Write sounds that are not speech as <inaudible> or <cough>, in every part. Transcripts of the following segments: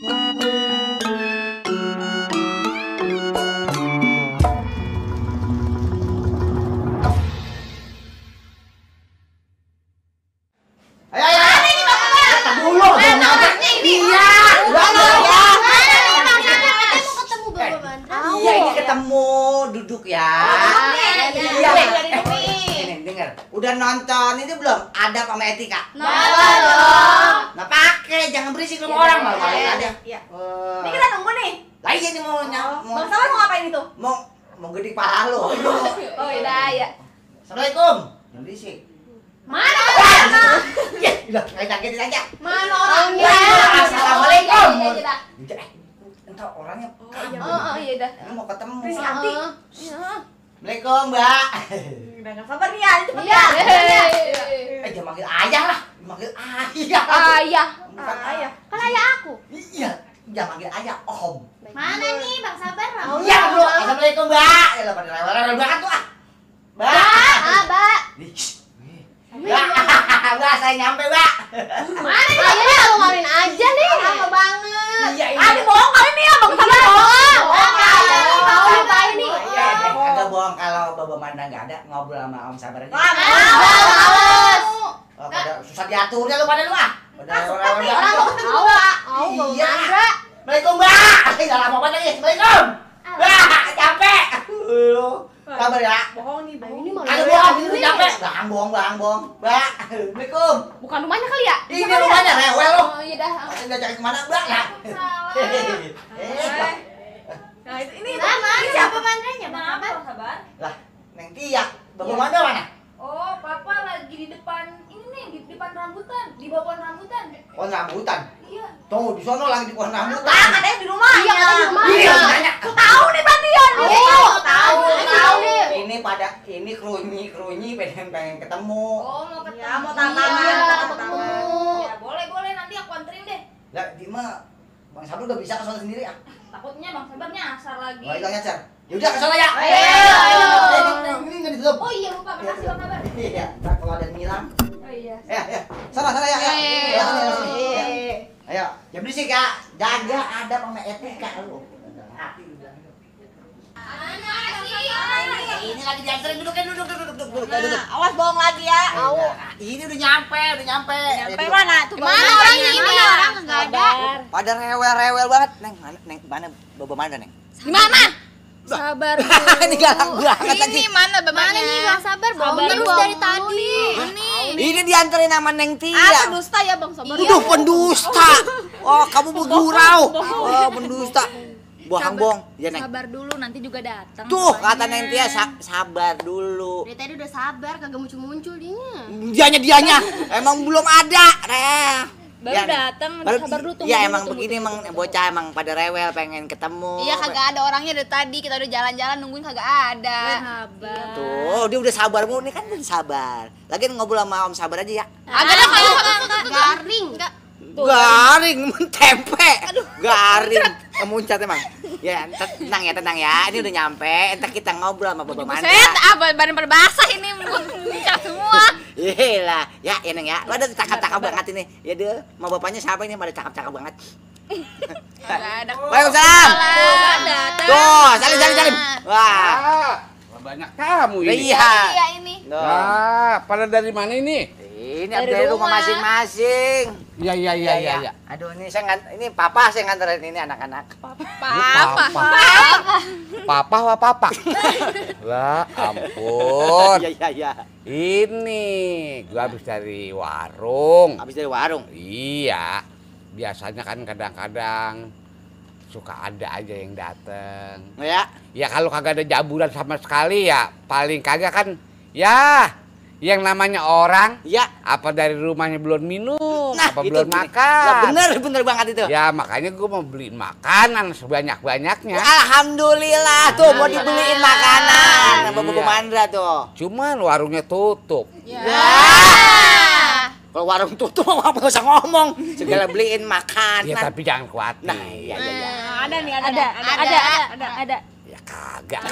Udah, Iya, ini ketemu duduk ya. Iya. Ini dengar. Udah nonton ini belum? Ada sama Etika. Pakai, jangan berisik sama orang malu maluin aja. Iya. Eh, Ini kita nunggu nih. Lah iya nih mau nyam, mau Bang Sabar mau ngapain itu? mau mau gede kepala lo. Oh iya ya. <laughs> Assalamualaikum. Jangan berisik. Mana? <laughs> Ya, udah kayak kagetin aja. Mana orangnya? Ya, Assalamualaikum. Iya, iya, dah. Eh, entar orangnya. Oh, oh, iya dah. Mau ketemu. Berisik nanti. Assalamualaikum, Mbak. Udah nggak sabar nih ya, cepet Iya. ya. Eh, jangan manggil ayah lah. Manggil ayah. Ayah. Bukan Ah, iya. Kan ayah aku. Iya, jangan manggil ayah, om. Mana nih Bang Sabar? Iya, bro. Assalamualaikum, Mbak. Ya lah pada rewel-rewel banget tuh ah. Mbak. Ah, Mbak. Nih, shh. Mbak, Mbak, saya nyampe, Mbak. Mana? Ayahnya kalau ngawin aja nih. Lama banget. Iya, ini. Ah, ini bohong kali nih ya, Bang Sabar. bohong. Bohong tahu lupa ini. Iya, kagak bohong kalau Baba Manda nggak ada ngobrol sama Om Sabar aja. Ah, Males. Oh, pada susah diaturnya lu pada lu ah. Pada rewel-rewel tapi banget orang lu. mau ketemu Mbak. Mau Bang Iya. Assalamualaikum, Mbak. Udah lama banget lagi. Assalamualaikum. Mbak, capek. Kabar ya? Bohong nih, bohong. Ini mau Kagak bohong, ini udah capek. Bang, bohong, bang, bohong. Mbak, Assalamualaikum. Bukan rumahnya kali ya? Ini rumahnya rewel lu. Oh iya dah. Masa diajakin ke mana, Mbak? Ya. Eh. Nah, itu ini Mana? ini siapa? Mandranya Bang? Bang Sabar? Lah, Neng Tia. Baba Manda mana? Oh, papa lagi di depan ini nih, di depan rambutan, di bawah pohon rambutan. Oh, rambutan. Iya. Tunggu di sono lagi di pohon rambutan. Ah, katanya di rumah. Iya, katanya di rumah. Iya, nanya. Aku tahu nih Bandian. Oh, Iya, tahu. Tahu nih. Ini pada ini krunyi krunyi pengen pengen ketemu. Oh, mau ketemu. Ya, mau tantangan, Iya, tantangan. mau ketemu. Ya, boleh, boleh nanti aku anterin deh. Lah, di mah Bang Sabtu udah bisa ke sono sendiri ah. Takutnya Bang Sabar nyasar lagi. Wah, hilang nyasar. Ya udah ke sono ya. Ayo, ayo. Ini- Ini ini nggak ditutup. Oh iya, lupa. Makasih Bang Sabar. Iya, ntar kalau ada yang hilang. Oh iya. Ya, ya. Sana, sana ya. ya. Iya, iya, Ya, iya. Ya. Ayo, jangan berisik ya. Jaga ada sama etika lu. Ini lagi dianterin duduk ya, duduk, Nah, awas bohong lagi ya. Nah, Ini udah nyampe, udah nyampe. Sampai Ayo, mana tuh? Mana orangnya ini? Orang enggak ada. Pada rewel-rewel banget. Neng, mana? Neng, mana? Baba mana, Neng? Di mana? Sabar <laughs> Ini galak banget lagi. mana Mana nih Bang Sabar? Bohong terus dari tadi. Ini. Ini dianterin sama Neng Tia. Ah, pendusta ya Bang Sabar. Udah pendusta. Oh, kamu bergurau. Oh, pendusta. Bohong bohong. Ya, Neng. Sabar dulu nanti juga datang. Tuh, kata Neng Tia sa- sabar dulu. Dari tadi udah sabar, kagak muncul-muncul dianya. Dianya dianya emang belum ada. Reh. Baru Ya, datang, Baru- sabar dulu, tunggu Iya, dulu, emang tunggu, begini emang bocah emang pada rewel pengen ketemu. Iya kagak ada orangnya dari tadi kita udah jalan-jalan nungguin kagak ada. Sabar. Tuh, dia udah sabar mulu nih kan udah sabar. Lagian ngobrol sama Om Sabar aja ya. Agak ada kayak garing. Enggak. Garing, tempe. Garing. Memuncat emang. Ya, tenang ya, tenang ya. Ini udah nyampe. Entar kita ngobrol sama Bapak Manda. Set, apa badan basah ini muncul semua. <laughs> Iya ya, ya Neng ya. Lu ada cakap-cakap banget ini. Ya dia, mau bapaknya siapa ini? Pada cakap-cakap banget. <laughs> Waalaikumsalam. Tuh. Tuh, salim, salim, salim. Wah. Ah, banyak kamu ini. Iya. Iya ini. Tuh. Ah, pada dari mana ini? Ini dari rumah masing-masing. Iya, iya, iya, iya, iya. Aduh, ini saya ngan- ini papa saya nganterin ini anak-anak. Papa. Papa. Papa apa papa? Lah, <laughs> ampun. Iya, iya, iya. Ini gua habis dari warung. Habis dari warung. Iya. Biasanya kan kadang-kadang suka ada aja yang dateng. Oh ya. Ya kalau kagak ada jaburan sama sekali ya paling kagak kan ya yang namanya orang Iya. apa dari rumahnya belum minum apa itu belum bener. makan Ya bener, bener banget itu. ya makanya gue mau beliin makanan sebanyak banyaknya Alhamdulillah tuh mau dibeliin makanan sama Iya. Bapak Mandra tuh. cuman warungnya tutup Ya. Kalau warung tutup <laughs> apa nggak usah ngomong. Segala beliin makanan. ya tapi jangan khawatir Nah, iya iya iya. Ada nih, ada. Ada, ada, ada, ada, ada. Ya kagak.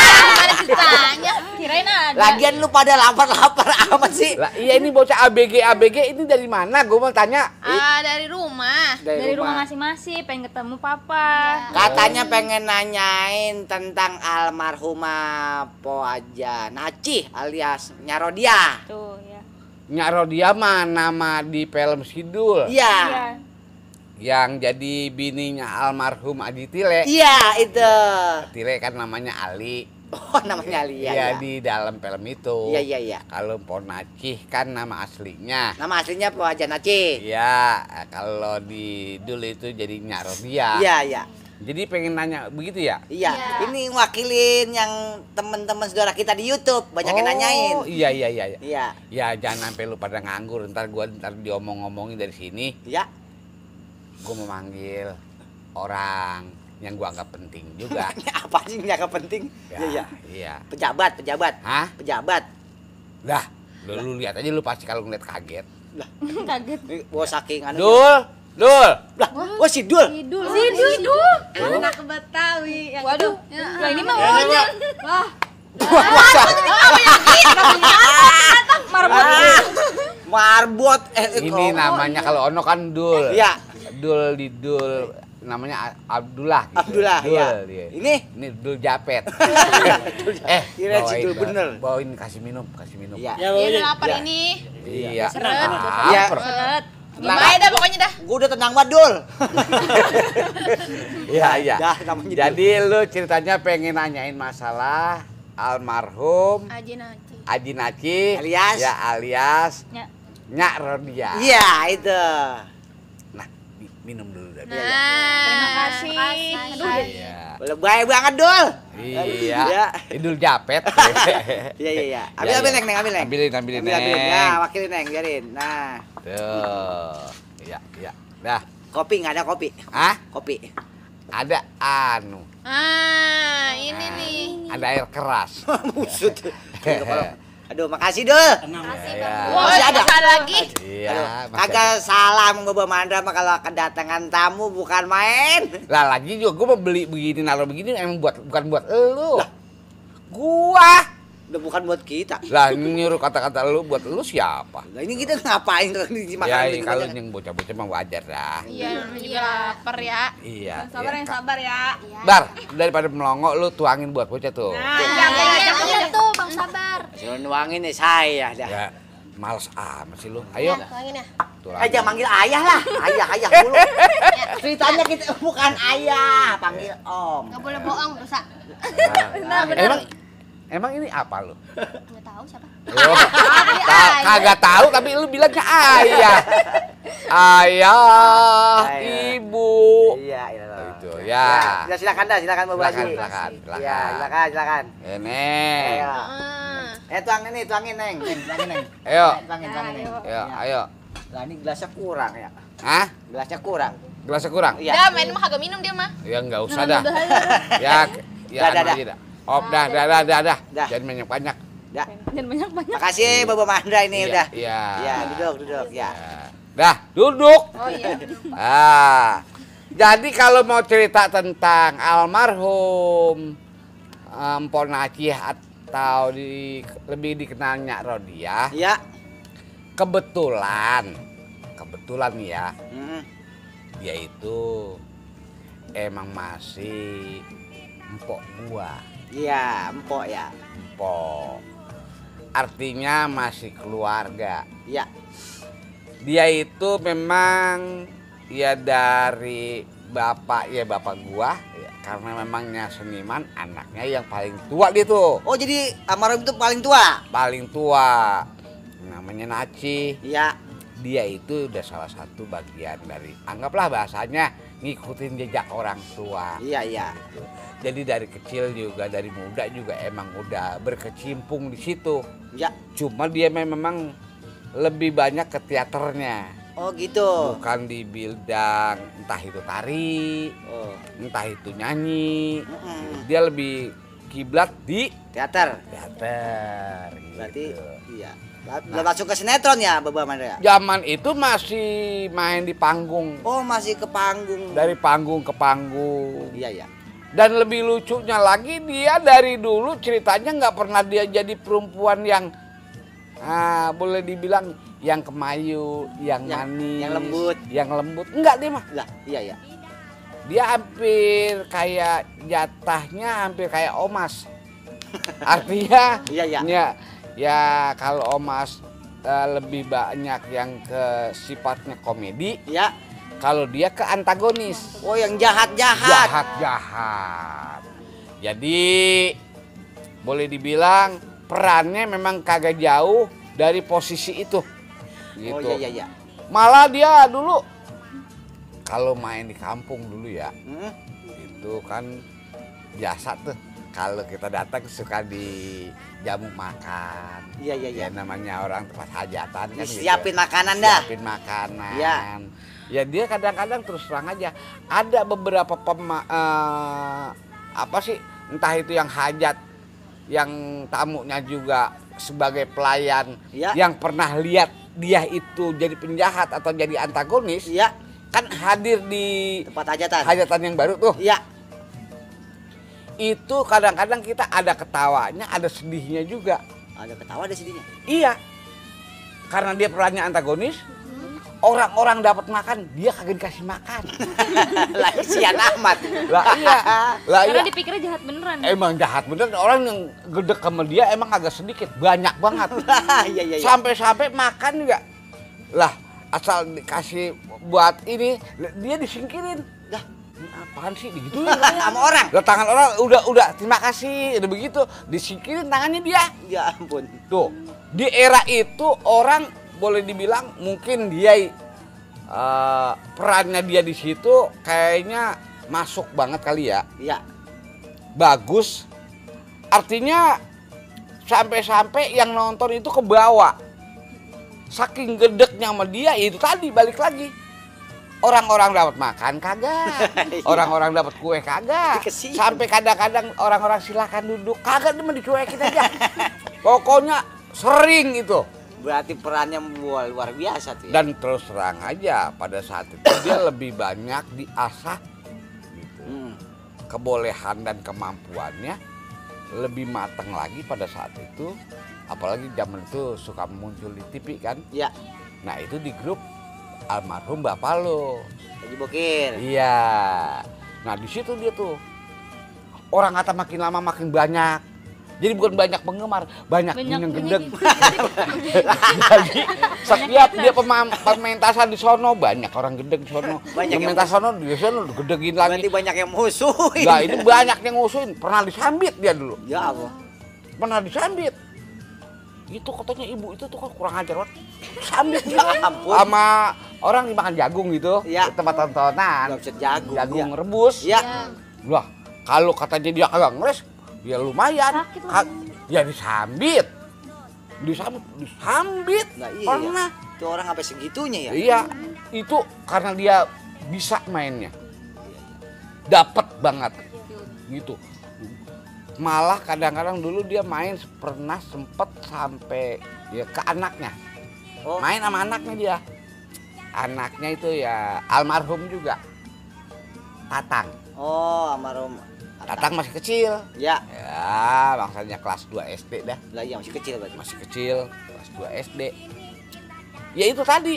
<laughs> Ceritanya? Kirain ada. Lagian lu pada lapar-lapar <laughs> amat sih. Lah iya ini bocah ABG ABG ini dari mana? Gue mau tanya. Ah, dari rumah. Dari rumah masing-masing pengen ketemu papa. Katanya pengen nanyain tentang almarhumah Po Aja Naci alias Nyarodia. Tuh ya. Nyak Rodia mah nama di film Sidul. Iya. Iya. Yang jadi bininya almarhum Aji Tile. Iya, itu. Tile kan namanya Ali. Oh, namanya. Iya ya. di dalam film itu. Iya, iya, iya. Kalau Ponacih kan nama aslinya. Nama aslinya Po Aja Naci. Iya, kalau di dulu itu jadi Nyak Rodia. Iya, iya. Jadi pengen nanya begitu ya? Iya, ini wakilin yang teman-teman saudara kita di YouTube banyak yang nanyain. Oh, Iya iya iya. iya. Iya, Ya jangan sampai lu pada nganggur ntar gua ntar diomong-ngomongin dari sini iya. Gua mau manggil orang yang gua anggap penting juga. Ini <laughs> apa sih yang nggak penting? Ya, Iya, iya. Iya. Pejabat, pejabat, Hah? pejabat. Dah, lu, lu lihat aja lu pasti kalau ngeliat kaget. Kaget. Ini gua saking anu. Dul, Dul. Lah, oh si Dul. Sidul. Sidul. Anak Betawi. Yang Waduh. Ya, Lah ini mah Ya, ini maunya. mah- Wah, marbot. <laughs> Marbot eh eh, Ini kok- namanya kalau ono kan Dul. Iya. Dul di Dul namanya Abdullah. gitu. Abdullah, Dul, iya. dia. Ini Ini Dul Japet. <laughs> eh, Kira Dul bener. Bawain kasih minum, kasih minum. Iya. Dia udah lapar Iya. ini. Iya. Seret. Iya. Lapar. Seret. Gimana dah pokoknya dah. Gua udah tenang banget, Dul. <laughs> Iya, iya. Dah, namanya Jadi lu ceritanya pengen nanyain masalah almarhum Aji Naci. Aji Naci Alias? ya alias Ya. Nyak Rodia. Iya, itu. Nah, mi- minum dulu dari. Nah, Terima kasih. Aduh, Iya. Boleh baik banget, Dul. Iya. Iya. Idul Japet. <laughs> Iya, iya, iya. Ambil, Iya, ambil, iya. Neng, Neng, ambil, Neng. Ambilin, ambilin, Ambil, ambilin. Neng. Ya, wakilin, Neng, biarin. Nah, Tuh. Iya, iya. Dah. kopi nggak ada kopi. Hah? Kopi. Ada anu. Ah, ini Nah, nih. Ada air keras. <laughs> Busut. <laughs> Aduh, makasih, Dul. Iya. Wah, Masih ada? ada lagi. Iya. Kagak salah Mbak Mandra mah kalau kedatangan tamu bukan main. Lah lagi juga gua mau beli begini naruh begini emang buat bukan buat elu. Gua. Udah bukan buat kita. Lah nyuruh kata-kata lu buat lu siapa? Lah ini kita ngapain kalau di Ya makanan iya, begini kalau yang bocah-bocah mah wajar dah. Iya, juga lapar ya. Iya. Sabar iya. yang sabar ya. Bar, daripada melongo lu tuangin buat bocah tuh. Nah, Iya, iya, iya tuh, Bang Sabar. Suruh nuangin nih saya dah. Ya, males amat sih lu. Ayo. Tuangin ya. tuangin. Aja manggil ayah lah, ayah ayah dulu. <laughs> Ceritanya kita bukan ayah, panggil om. Enggak boleh bohong, dosa. Nah, emang emang ini apa lu? Enggak tahu siapa. Oh, <laughs> ka- kagak tahu tapi lu bilangnya ayah. Ayah, Ayah. ibu. Iya, iya. Oh, itu, ya. Ya, silakan dah, silakan Bapak Silakan, Haji. silakan, silakan. Iya, silakan, silakan. Eh, Neng. Ayo. Ah. Eh, tuangin nih, tuangin, Neng. Neng, tuangin, Neng. Ayo. Tuangin, tuangin, Neng. Ayo, ayo. Lah, ini gelasnya kurang ya. Hah? Gelasnya kurang. Gelasnya kurang? Iya. Dah, main mah kagak minum dia mah. Ya enggak usah dah. Ya, ya Dah, dah, anu dah. dah. Oh, dah, dah, dah. Jangan banyak-banyak. Dah. Dan banyak-banyak. Makasih Bapak Mandra ini Iya, udah. Iya. Iya, duduk, duduk, ya. Ya. Dah, duduk. Oh iya. Ah. Jadi kalau mau cerita tentang almarhum um, Ponacih atau di, lebih dikenalnya Rodia, Iya. kebetulan kebetulan ya, Mm. dia itu emang masih empok gua, Iya, empok ya. empok. Artinya masih keluarga. Iya. Dia itu memang ya dari bapak ya bapak gua ya, karena memangnya seniman anaknya yang paling tua dia tuh Oh, jadi almarhum itu paling tua. paling tua namanya Naci Iya. dia itu udah salah satu bagian dari anggaplah bahasanya ngikutin jejak orang tua Iya, iya. jadi dari kecil juga dari muda juga emang udah berkecimpung di situ Ya. cuma dia memang lebih banyak ke teaternya Oh, gitu. bukan di bidang entah itu tari Oh. entah itu nyanyi Mm-mm. dia lebih kiblat di Teater. teater Berarti gitu. iya. Belum masuk ke sinetron ya, Bapak Mandra? zaman itu masih main di panggung Oh, masih ke panggung. dari panggung ke panggung Iya, iya. Dan lebih lucunya lagi dia dari dulu ceritanya nggak pernah dia jadi perempuan yang ah, boleh dibilang yang kemayu, yang, Yang- manis, yang lembut. yang lembut. Enggak dia mah. Lah, iya iya. Dia hampir kayak jatahnya hampir kayak Omas. <laughs> Artinya Iya iya. ya, ya kalau Omas eh, lebih banyak yang ke sifatnya komedi, Iya. kalau dia ke antagonis. Oh, yang jahat-jahat. jahat jahat jadi boleh dibilang perannya memang kagak jauh dari posisi itu gitu Oh, iya iya iya. malah dia dulu kalau main di kampung dulu ya Hmm. itu kan biasa tuh kalau kita datang suka di jamu makan Iya iya iya. ya namanya orang tempat hajatan kan gitu. Siapin makanan dah. siapin makanan. Iya. Ya dia kadang-kadang terus terang aja ada beberapa pema, eh, apa sih entah itu yang hajat, yang tamunya juga sebagai pelayan, Iya. yang pernah lihat dia itu jadi penjahat atau jadi antagonis, Iya, kan hadir di tempat hajatan. hajatan yang baru tuh. Iya. Itu kadang-kadang kita ada ketawanya, ada sedihnya juga. Ada ketawa di sininya. Iya. Karena dia perannya antagonis, orang-orang dapat makan, dia kagak dikasih makan. <laughs> Lah sian amat. lah iya. Lah Karena iya. dipikirnya jahat beneran. Emang jahat bener orang yang gede sama dia emang agak sedikit, banyak banget. <laughs> Iya iya iya. Sampai-sampai makan juga. Lah, asal dikasih buat ini, dia disingkirin. Dah, apaan sih digituin <laughs> Sama orang. Lah tangan orang udah udah terima kasih, udah begitu, disingkirin tangannya dia. Ya ampun. Tuh, di era itu orang boleh dibilang mungkin dia eh, perannya dia di situ kayaknya masuk banget kali ya. Iya. Bagus. Artinya sampai-sampai yang nonton itu kebawa. Saking gedeknya sama dia itu tadi balik lagi. Orang-orang dapat makan kagak. <laughs> Orang-orang dapat kue kagak. Sampai kadang-kadang orang-orang silakan duduk kagak mah dicuekin aja. <laughs> Pokoknya sering itu. Berarti perannya luar, luar biasa tuh ya. Dan terus terang aja pada saat itu dia <coughs> lebih banyak diasah gitu. Hmm. kebolehan dan kemampuannya lebih matang lagi pada saat itu apalagi zaman itu suka muncul di TV kan Iya. nah itu di grup almarhum bapak lo Jadi bokir. iya nah di situ dia tuh orang kata makin lama makin banyak jadi bukan banyak penggemar banyak, Banyak yang gendeng <laughs> jadi setiap dia pema- pementasan di sono banyak orang gendeng di sono <laughs> Banyak pementasan sono di sono gedegin lagi Berarti banyak yang musuhin. Lah ini banyak yang ngusuin, pernah disambit dia dulu. Ya Allah. Pernah disambit. Itu katanya ibu itu tuh kan kurang ajar banget. Sambit dia Ya ampun. sama orang dimakan jagung gitu. Iya. Di tempat tontonan. Jagung. Jagung Iya. rebus. Iya. Lah, kalau katanya dia kagak ngeles, ya lumayan. Sakit Ka- ya disambit. Disambit, disambit. Nah, iya, Pernah. Itu orang sampai segitunya ya. Iya, itu karena dia bisa mainnya. Dapat banget. Gitu. Malah kadang-kadang dulu dia main pernah sempet sampai ya ke anaknya. Oh. Main sama anaknya dia. Anaknya itu ya almarhum juga. Tatang. Oh, almarhum. Tatang masih kecil. Ya. Ya, maksudnya kelas 2 SD dah. Lah iya masih kecil berarti. masih kecil kelas 2 SD ya itu tadi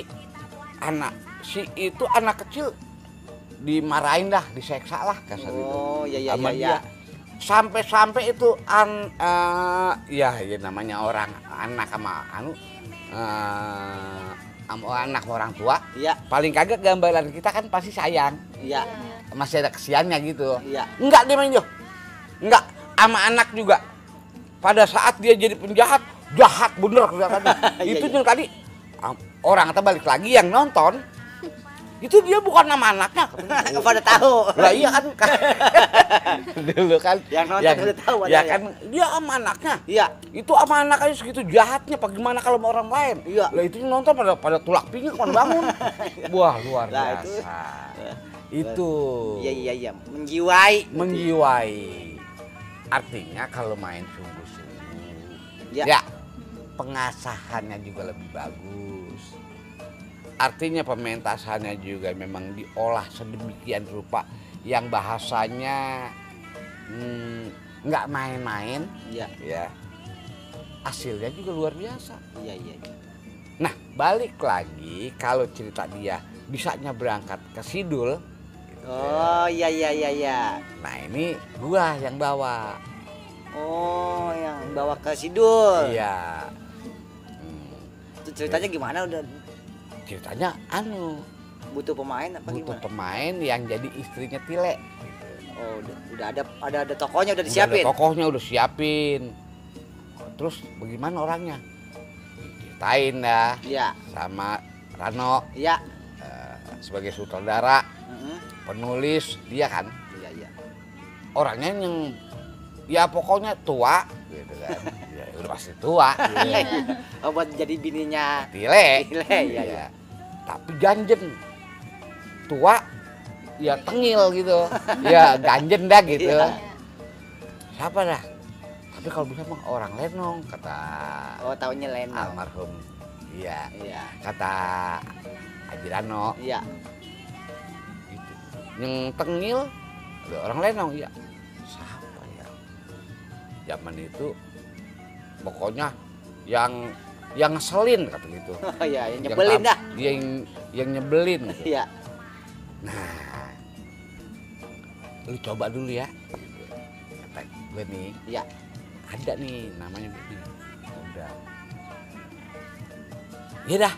anak si itu anak kecil dimarahin dah diseksa lah kasar itu Oh, iya iya sama iya. dia iya. sampai-sampai itu an eh, ya ya namanya orang anak sama anu eh, sama anak orang tua Iya, paling kagak gambaran kita kan pasti sayang iya, masih ada kesiannya gitu iya. Enggak dia main Jo. Enggak sama anak juga. Pada saat dia jadi penjahat, jahat bener kelihatannya. <laughs> Iya, itu iya. yang tadi orang kata balik lagi yang nonton itu dia bukan nama anaknya. <laughs> Pada tahu. Lah iya kan. <laughs> Dulu kan Yang nonton udah tahu Ya ya. kan dia sama anaknya. Iya. Itu sama anak aja segitu jahatnya bagaimana kalau sama orang lain? Iya. Lah itu yang nonton pada pada tulak pinggang kan bangun. <laughs> Wah, luar biasa. Itu. Iya iya iya. Menjiwai. menjiwai. Artinya kalau main sungguh-sungguh, Ya. ya pengasahannya juga lebih bagus. Artinya pementasannya juga memang diolah sedemikian rupa yang bahasanya hmm, nggak main-main Iya, ya hasilnya juga luar biasa iya, iya. iya. nah balik lagi kalau cerita dia bisanya berangkat ke Sidul Oh, iya, iya, iya, iya. nah ini gua yang bawa Oh, yang bawa ke Sidul. iya Hmm, Itu ceritanya gimana? Udah ceritanya anu butuh pemain apa butuh gimana? pemain yang jadi istrinya Tile Oh, udah, udah ada ada ada tokonya udah Udah disiapin. ada tokohnya udah siapin terus bagaimana orangnya ceritain dah Iya, sama Rano iya. eh, sebagai sutradara Mm-mm. penulis dia kan Iya, iya. orangnya yang ya pokoknya tua gitu kan ya <laughs> udah pasti tua gitu. Oh, buat jadi bininya. Tile Tile, iya, iya. Iya. tapi ganjen tua ya tengil gitu ya ganjen dah gitu Iya. siapa dah tapi kalau bisa mah orang lenong kata Oh, taunya Leno. almarhum iya Iya. kata Haji Rano Iya. gitu. yang tengil ada orang lenong iya siapa ya zaman itu pokoknya yang yang ngeselin kata gitu <laughs> Oh, iya, yang Yang nyebelin tam- dah. yang yang nyebelin gitu. Iya. nah lu coba dulu ya kata gue nih Iya. ada nih namanya begini udah ya dah